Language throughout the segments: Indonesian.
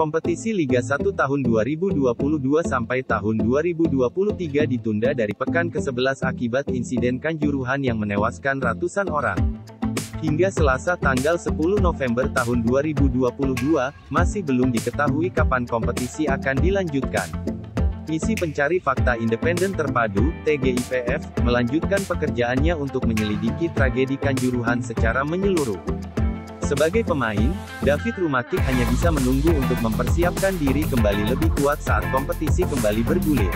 Kompetisi Liga 1 tahun 2022 sampai tahun 2023 ditunda dari pekan ke-11 akibat insiden Kanjuruhan yang menewaskan ratusan orang. Hingga Selasa tanggal 10 November tahun 2022, masih belum diketahui kapan kompetisi akan dilanjutkan. Misi Pencari Fakta Independen Terpadu, TGIPF, melanjutkan pekerjaannya untuk menyelidiki tragedi Kanjuruhan secara menyeluruh. Sebagai pemain, David Rumakik hanya bisa menunggu untuk mempersiapkan diri kembali lebih kuat saat kompetisi kembali bergulir.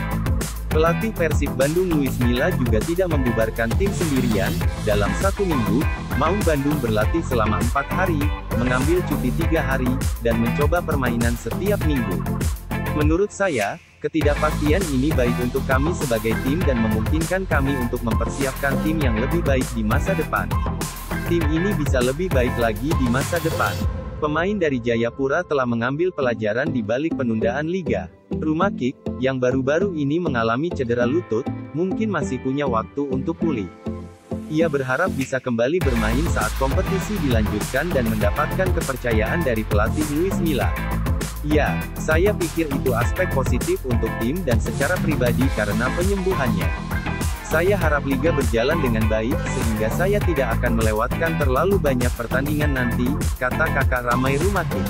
Pelatih Persib Bandung Luis Milla juga tidak membubarkan tim sendirian, dalam satu minggu, Maung Bandung berlatih selama empat hari, mengambil cuti tiga hari, dan mencoba permainan setiap minggu. Menurut saya, ketidakpastian ini baik untuk kami sebagai tim dan memungkinkan kami untuk mempersiapkan tim yang lebih baik di masa depan. Tim ini bisa lebih baik lagi di masa depan. Pemain dari Jayapura telah mengambil pelajaran di balik penundaan liga. Rumakik, yang baru-baru ini mengalami cedera lutut, mungkin masih punya waktu untuk pulih. Ia berharap bisa kembali bermain saat kompetisi dilanjutkan dan mendapatkan kepercayaan dari pelatih Luis Milla. Ya, saya pikir itu aspek positif untuk tim dan secara pribadi karena penyembuhannya. Saya harap liga berjalan dengan baik, sehingga saya tidak akan melewatkan terlalu banyak pertandingan nanti, kata kakak Ramai Rumatik.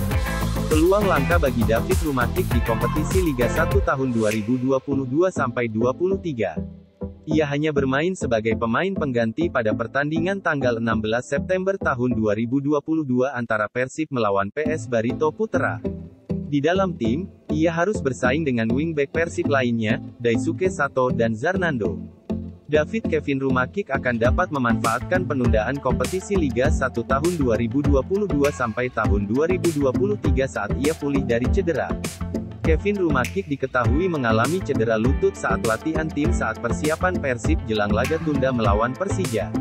Peluang langka bagi David Rumatik di kompetisi Liga 1 tahun 2022-23. Ia hanya bermain sebagai pemain pengganti pada pertandingan tanggal 16 September tahun 2022 antara Persib melawan PS Barito Putra. Di dalam tim, ia harus bersaing dengan wingback Persib lainnya, Daisuke Sato dan Zarnando. David Kevin Rumakik akan dapat memanfaatkan penundaan kompetisi Liga 1 tahun 2022 sampai tahun 2023 saat ia pulih dari cedera. Kevin Rumakik diketahui mengalami cedera lutut saat latihan tim saat persiapan Persib jelang laga tunda melawan Persija.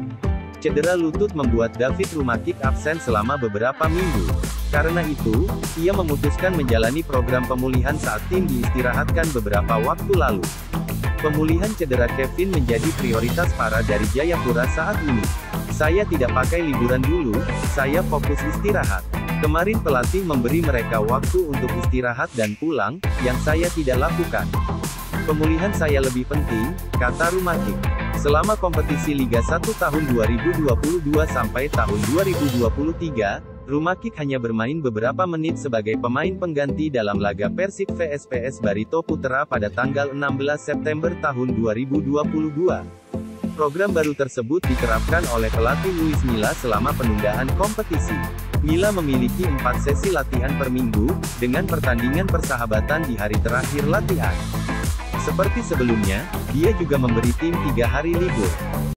Cedera lutut membuat David Rumakik absen selama beberapa minggu. Karena itu, ia memutuskan menjalani program pemulihan saat tim diistirahatkan beberapa waktu lalu. Pemulihan cedera Kevin menjadi prioritas para dari Jayapura saat ini. Saya tidak pakai liburan dulu, saya fokus istirahat. Kemarin pelatih memberi mereka waktu untuk istirahat dan pulang, yang saya tidak lakukan. Pemulihan saya lebih penting, kata Rumakik. Selama kompetisi Liga 1 tahun 2022 sampai tahun 2023, Rumakik hanya bermain beberapa menit sebagai pemain pengganti dalam laga Persib vs PS Barito Putra pada tanggal 16 September tahun 2022. Program baru tersebut diterapkan oleh pelatih Luis Milla selama penundaan kompetisi. Milla memiliki empat sesi latihan per minggu, dengan pertandingan persahabatan di hari terakhir latihan. Seperti sebelumnya, dia juga memberi tim tiga hari libur.